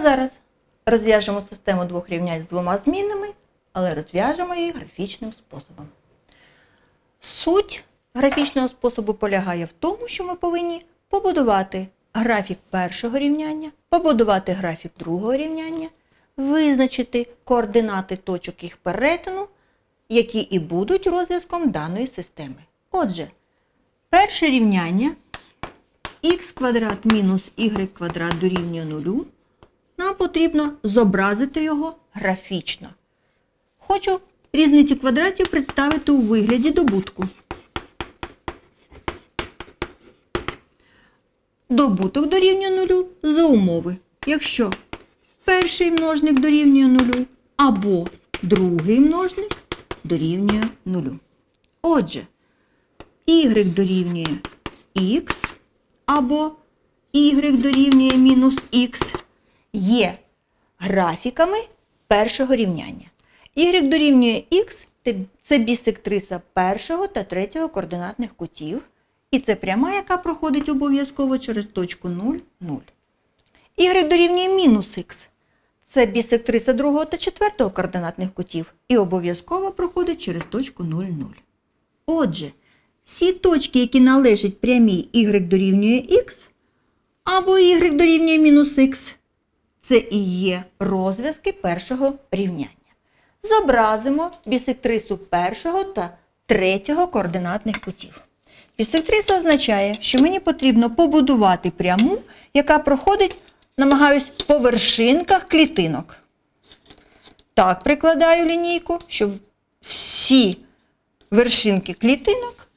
А зараз розв'яжемо систему двох рівнянь з двома змінами, але розв'яжемо її графічним способом. Суть графічного способу полягає в тому, що ми повинні побудувати графік першого рівняння, побудувати графік другого рівняння, визначити координати точок їх перетину, які і будуть розв'язком даної системи. Отже, перше рівняння х квадрат мінус y квадрат дорівнює нулю, нам потрібно зобразити його графічно. Хочу різницю квадратів представити у вигляді добутку. Добуток дорівнює нулю за умови, якщо перший множник дорівнює нулю або другий множник дорівнює нулю. Отже, y дорівнює х або y дорівнює мінус х є графіками першого рівняння. y дорівнює х це бісектриса першого та третього координатних кутів. І це пряма, яка проходить обов'язково через точку 0, 0. Y дорівнює мінус х. Це бісектриса другого та четвертого координатних кутів і обов'язково проходить через точку 0, 0. Отже, всі точки, які належать прямій y дорівнює х, або y дорівнює мінус х, це і є розв'язки першого рівняння. Зобразимо бісектрису першого та третього координатних кутів. Бісектриса означає, що мені потрібно побудувати пряму, яка проходить, намагаюсь, по вершинках клітинок. Так, прикладаю лінійку, щоб всі вершинки клітинок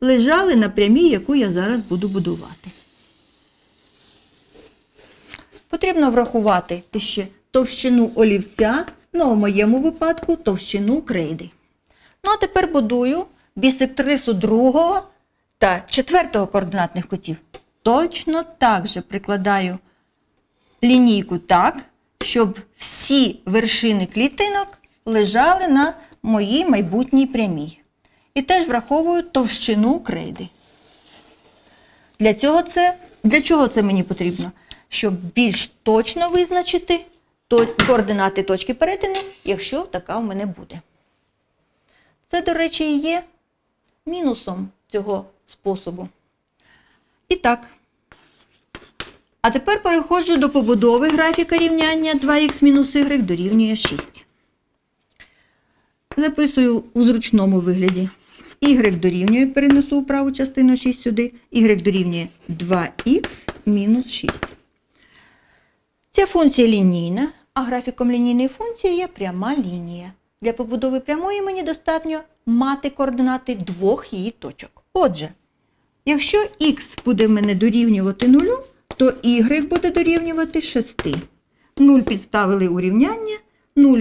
лежали на прямій, яку я зараз буду будувати. Потрібно врахувати ще товщину олівця, ну, в моєму випадку товщину крейди. Ну, а тепер будую бісектрису другого та четвертого координатних кутів. Точно так же прикладаю лінійку так, щоб всі вершини клітинок лежали на моїй майбутній прямій. І теж враховую товщину крейди. Для цього це, для чого це мені потрібно? Щоб більш точно визначити координати точки перетину, якщо така в мене буде. Це, до речі, і є мінусом цього способу. І так. А тепер переходжу до побудови графіка рівняння 2х-y дорівнює 6. Записую у зручному вигляді. Y дорівнює, перенесу у праву частину 6 сюди, y дорівнює 2х мінус 6. Ця функція лінійна, а графіком лінійної функції є пряма лінія. Для побудови прямої мені достатньо мати координати двох її точок. Отже, якщо х буде в мене дорівнювати 0, то y буде дорівнювати 6. 0 підставили у рівняння, 0,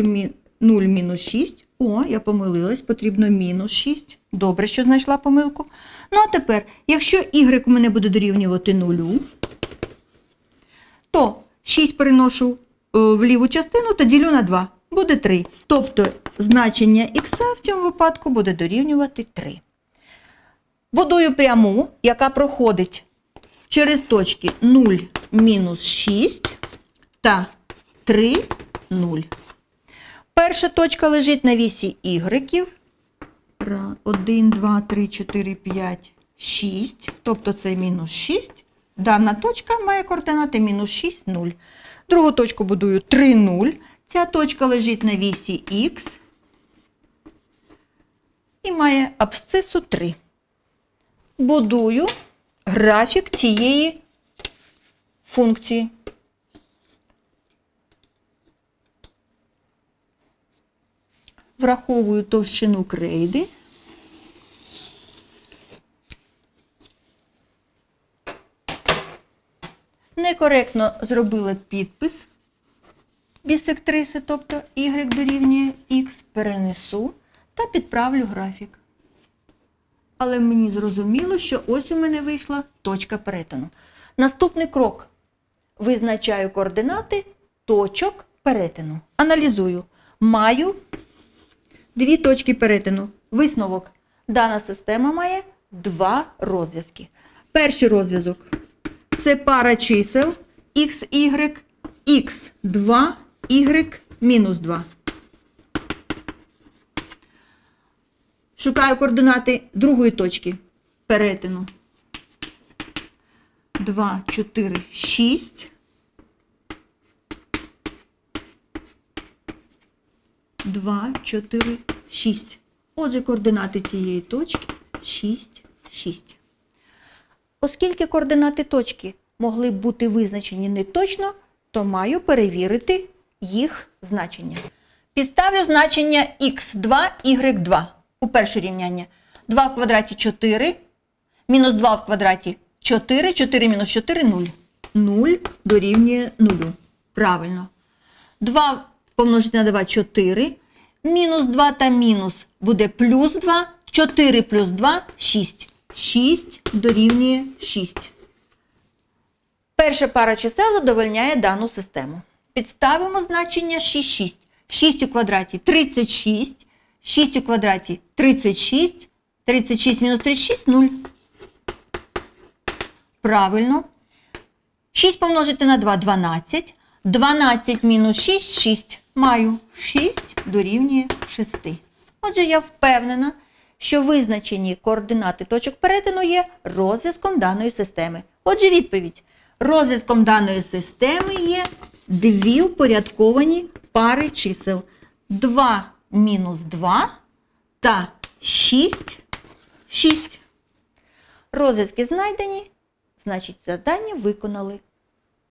0 мінус 6. О, я помилилась, потрібно мінус 6. Добре, що знайшла помилку. Ну, а тепер, якщо y у мене буде дорівнювати 0, то 6 переношу е, в ліву частину та ділю на 2. Буде 3. Тобто значення х в цьому випадку буде дорівнювати 3. Будую пряму, яка проходить через точки 0, мінус 6 та 3, 0. Перша точка лежить на вісі y. 1, 2, 3, 4, 5, 6. Тобто це мінус 6. Дана точка має координати мінус 6, 0. Другу точку будую 3, 0. Ця точка лежить на вісі х і має абсцису 3. Будую графік цієї функції. Враховую товщину крейди. Некоректно зробила підпис бісектриси, тобто y дорівнює х, перенесу та підправлю графік. Але мені зрозуміло, що ось у мене вийшла точка перетину. Наступний крок. Визначаю координати точок перетину. Аналізую. Маю дві точки перетину. Висновок. Дана система має два розв'язки. Перший розв'язок це пара чисел x, y, х2, y мінус 2. Шукаю координати другої точки перетину. 2, 4, 6. 2, 4, 6. Отже, координати цієї точки 6, 6. Оскільки координати точки могли бути визначені не точно, то маю перевірити їх значення. Підставлю значення х2, y2 у перше рівняння. 2 в квадраті 4, мінус 2 в квадраті 4, 4 мінус 4 – 0. 0 дорівнює 0. Правильно. 2 помножити на 2 – 4. Мінус 2 та мінус буде плюс 2. 4 плюс 2 – 6. 6 дорівнює 6. Перша пара чисел задовольняє дану систему. Підставимо значення 6, 6. 6 у квадраті 36. 6 у квадраті 36. 36 мінус 36 – 0. Правильно. 6 помножити на 2 – 12. 12 мінус 6 – 6. Маю 6 дорівнює 6. Отже, я впевнена, що визначені координати точок перетину є розв'язком даної системи. Отже, відповідь. Розв'язком даної системи є дві упорядковані пари чисел. 2 мінус 2 та 6, 6. Розв'язки знайдені, значить, завдання виконали.